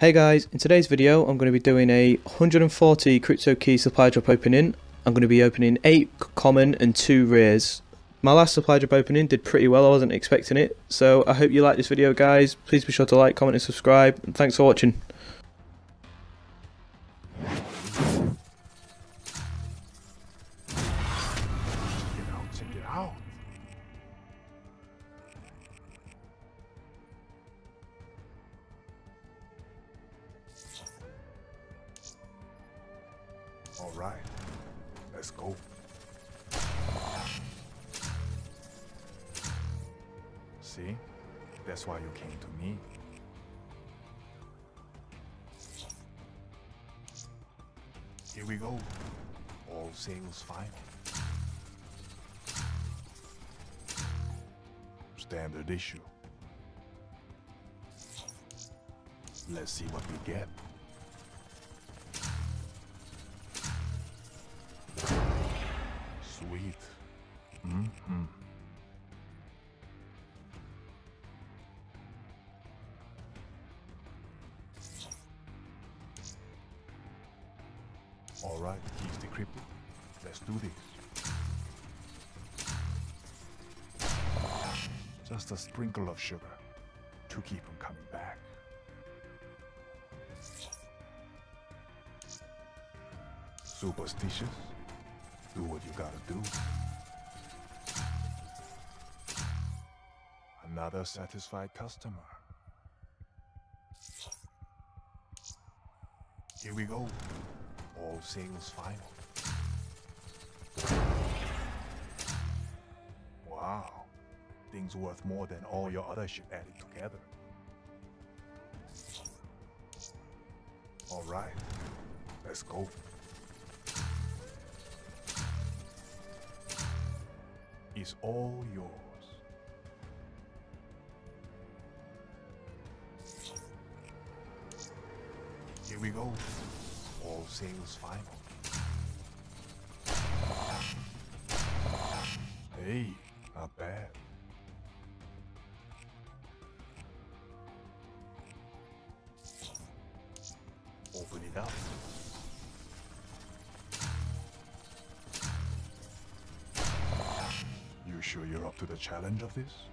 Hey guys, in today's video I'm going to be doing a 140 crypto key supply drop opening. I'm going to be opening 8 common and 2 rares. My last supply drop opening did pretty well, I wasn't expecting it. So I hope you like this video guys. Please be sure to like, comment and subscribe. And thanks for watching. All right, let's go. See, that's why you came to me. Here we go. All sales final. Standard issue. Let's see what we get. Sweet. Mm-hmm. All right, keys decrypted. Let's do this. Just a sprinkle of sugar to keep him coming back. Superstitious? Do what you gotta do. Another satisfied customer. Here we go. All sales final. Wow. Things worth more than all your other shit added together. Alright. Let's go. It's all yours. Here we go. All sales final. Hey, not bad. Open it up. Sure you're up to the challenge of this?